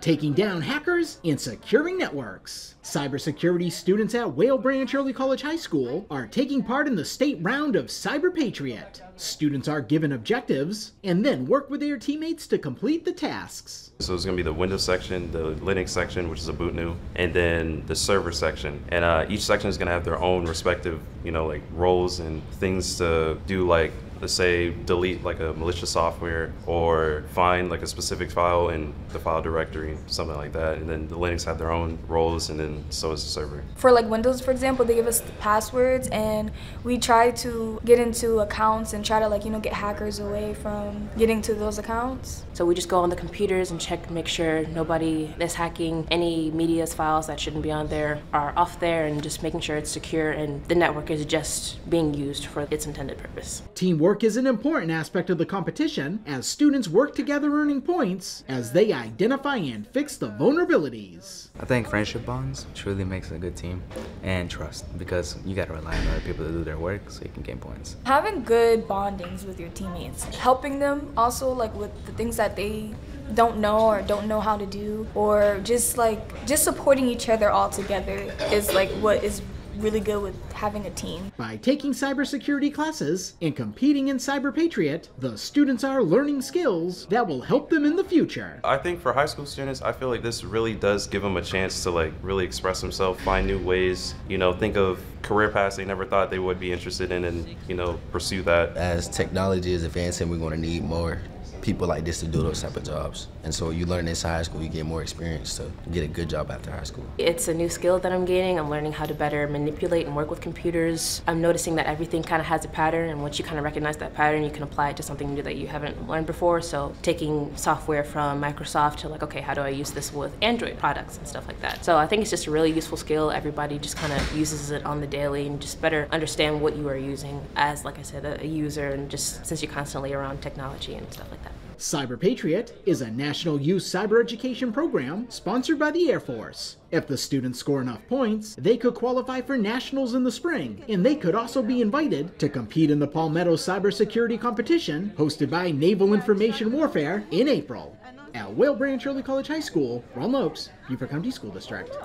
taking down hackers and securing networks. Cybersecurity students at Whale Branch Early College High School are taking part in the state round of CyberPatriot. Students are given objectives and then work with their teammates to complete the tasks. So it's going to be the Windows section, the Linux section, which is Ubuntu, and then the server section. And uh, each section is going to have their own respective, you know, like roles and things to do, like let's say delete like a malicious software or find like a specific file in the file directory, something like that. And then the Linux have their own roles and then so is the server. For like Windows, for example, they give us the passwords and we try to get into accounts and try to like, you know, get hackers away from getting to those accounts. So we just go on the computers and check, make sure nobody is hacking any media's files that shouldn't be on there are off there and just making sure it's secure and the network is just being used for its intended purpose. Teamwork Work is an important aspect of the competition as students work together earning points as they identify and fix the vulnerabilities. I think friendship bonds truly makes a good team and trust because you got to rely on other people to do their work so you can gain points. Having good bondings with your teammates, helping them also like with the things that they don't know or don't know how to do or just like just supporting each other all together is like what is really good with having a team. By taking cybersecurity classes and competing in CyberPatriot, the students are learning skills that will help them in the future. I think for high school students, I feel like this really does give them a chance to like really express themselves, find new ways, you know, think of career paths they never thought they would be interested in and, you know, pursue that. As technology is advancing, we're going to need more people like this to do those type of jobs. And so you learn this high school, you get more experience to get a good job after high school. It's a new skill that I'm gaining. I'm learning how to better manipulate and work with computers. I'm noticing that everything kind of has a pattern, and once you kind of recognize that pattern, you can apply it to something new that you haven't learned before. So taking software from Microsoft to like, okay, how do I use this with Android products and stuff like that. So I think it's just a really useful skill. Everybody just kind of uses it on the daily and just better understand what you are using as, like I said, a, user and just since you're constantly around technology and stuff like that. CyberPatriot is a national youth cyber education program sponsored by the Air Force. If the students score enough points, they could qualify for nationals in the spring, and they could also be invited to compete in the Palmetto Cybersecurity Competition hosted by Naval Information Warfare in April. At Whale Branch Early College High School, Ron Lopes, Beaufort County School District.